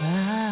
Ah.